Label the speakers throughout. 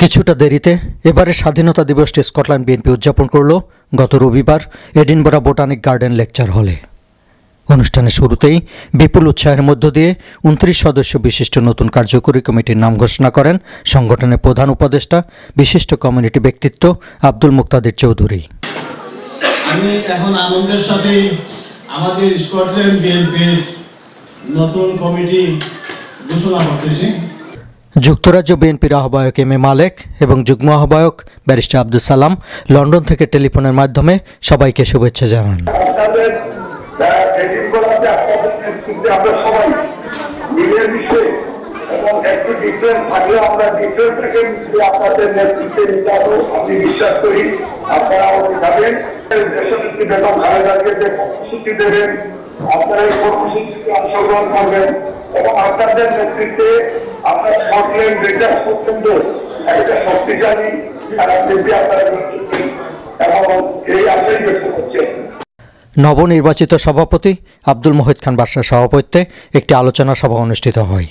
Speaker 1: কিছুটা দেরিতে এবারে স্বাধীনতা দিবসটি স্কটল্যান্ড বিএনপি উদযাপন করল গত রবিবার এডিনবরা বোটানিক গার্ডেন লেকচার হলে। অনুষ্ঠানের শুরুতেই বিপুল উৎসাহের মধ্য দিয়ে উনত্রিশ সদস্য বিশিষ্ট নতুন কার্যকরী কমিটির নাম ঘোষণা করেন সংগঠনের প্রধান উপদেষ্টা, বিশিষ্ট কমিউনিটি ব্যক্তিত্ব আব্দুল মুক্তাদির চৌধুরী।
Speaker 2: আমি এখন আনন্দের সাথে আমাদের স্কটল্যান্ড বিএনপির নতুন কমিটি ঘোষণা করতেছি।
Speaker 1: যুক্তরাজ্য বিএনপির আহ্বায়ক এম এ মালেক এবং যুগ্ম আহ্বায়ক ব্যারিস্টার আব্দুল সালাম লন্ডন থেকে টেলিফোনের মাধ্যমে সবাইকে শুভেচ্ছা জানান।
Speaker 3: আপনারা এই কর্মসূচিতে অংশগ্রহণ করবেন এবং আপনাদের নেতৃত্বে আপনার স্কটল্যান্ড পর্যন্ত একটা শক্তিশালী আপনারা এবং এই আশাই ব্যক্ত করছেন।
Speaker 1: নবনির্বাচিত সভাপতি আব্দুল মোহিত খান বাদশার সভাপতিত্বে একটি আলোচনা সভা অনুষ্ঠিত হয়।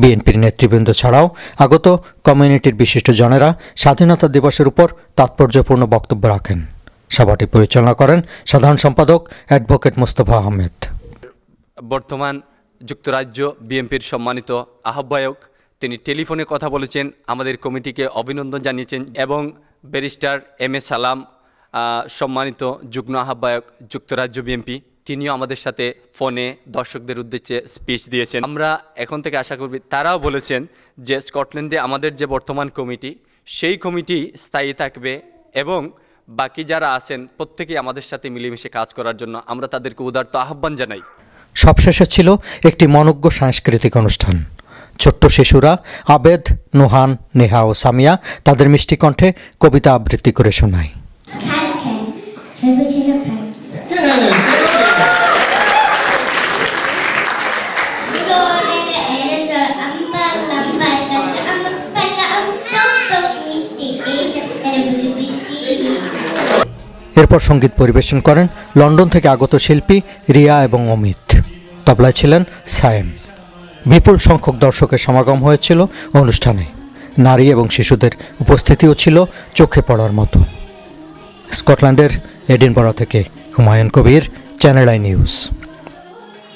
Speaker 1: বিএনপির নেতৃবৃন্দ ছাড়াও আগত কমিউনিটির বিশিষ্ট জনেরা স্বাধীনতা দিবসের উপর তাৎপর্যপূর্ণ বক্তব্য রাখেন। সভাটি পরিচালনা করেন সাধারণ সম্পাদক অ্যাডভোকেট মোস্তফা আহমেদ।
Speaker 4: বর্তমান যুক্তরাজ্য বিএনপির সম্মানিত আহ্বায়ক। তিনি টেলিফোনে কথা বলেছেন, আমাদের কমিটিকে অভিনন্দন জানিয়েছেন এবং ব্যারিস্টার এম এ সালাম সম্মানিত যুগ্ম আহ্বায়ক, যুক্তরাজ্য বিএনপি, তিনিও আমাদের সাথে ফোনে দর্শকদের উদ্দেশ্যে স্পিচ দিয়েছেন। আমরা এখন থেকে আশা করবি, তারাও বলেছেন যে স্কটল্যান্ডে আমাদের যে বর্তমান কমিটি, সেই কমিটি স্থায়ী থাকবে এবং বাকি যারা আছেন, প্রত্যেকেই আমাদের সাথে মিলেমিশে কাজ করার জন্য আমরা তাদেরকে উদার্ত আহ্বান জানাই।
Speaker 1: সবশেষে ছিল একটি মনজ্ঞ সাংস্কৃতিক অনুষ্ঠান। ছোট্ট শিশুরা আবেদ নুহান নেহা ও সামিয়া তাদের মিষ্টি কণ্ঠে কবিতা আবৃত্তি করে শোনায়. এরপর সংগীত পরিবেশন করেন লন্ডন থেকে আগত শিল্পী রিয়া এবং অমিত। তবলায় ছিলেন সায়েম। বিপুল সংখ্যক দর্শকের সমাগম হয়েছিল অনুষ্ঠানে। নারী এবং শিশুদের উপস্থিতিও ছিল চোখে পড়ার মতো। স্কটল্যান্ডের এডিনবরা থেকে Humayun Kabir, channel I news.